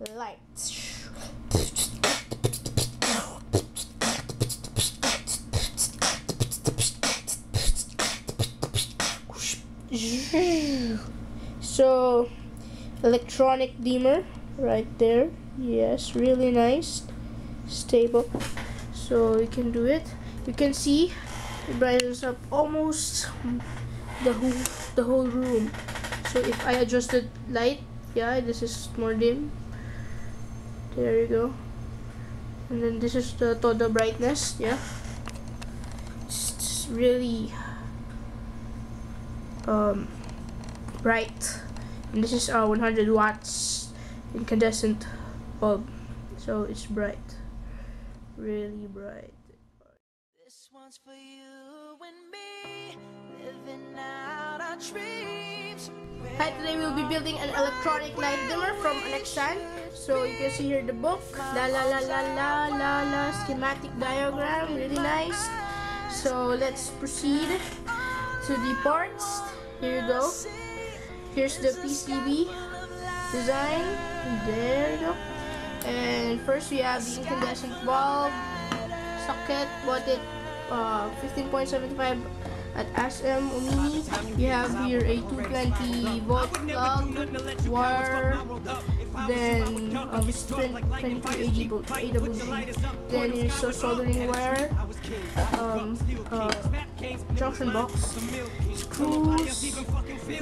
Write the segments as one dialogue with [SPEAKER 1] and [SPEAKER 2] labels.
[SPEAKER 1] light. So, electronic dimmer right there. Yes, really nice, stable. So you can do it. You can see it brightens up almost the whole the whole room. So if I adjusted light, yeah, this is more dim. There you go. And then this is the total brightness, yeah. It's really um, bright. And this is our 100 watts incandescent bulb. So it's bright. Really bright.
[SPEAKER 2] This one's for you and me, living out our dreams.
[SPEAKER 1] Hi, today we'll be building an electronic light dimmer from Alexan. So you can see here the book, la la la la la la la schematic diagram, really nice. So let's proceed to the parts. Here you go. Here's the PCB design. There you go. And first we have the incandescent bulb socket. Bought it uh, 15.75 at SM Omini. You have here a 220 volt plug, wire, then um, 22 AG volt, AWG. Then a soldering wire, um, uh, junction box, screws,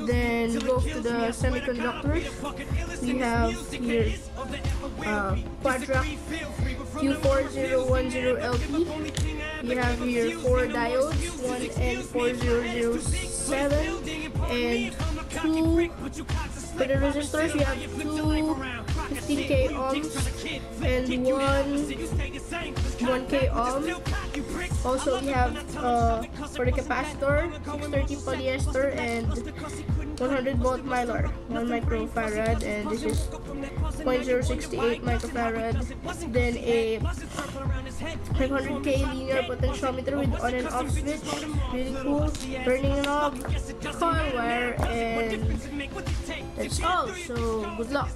[SPEAKER 1] then go to the semiconductors. We have here uh, Quadrac Q4010LP. We have here four diodes, one N4007 and two the resistors. You have two 15k ohms and one 1k ohm. Also, we have uh, for the capacitor 630 polyester and 100 volt mylar, 1 microfarad, and this is 0.068 microfarad. Then a 500k linear potentiometer with on and off switch, really cool. Burning knob, coil wire, and that's all. So good luck.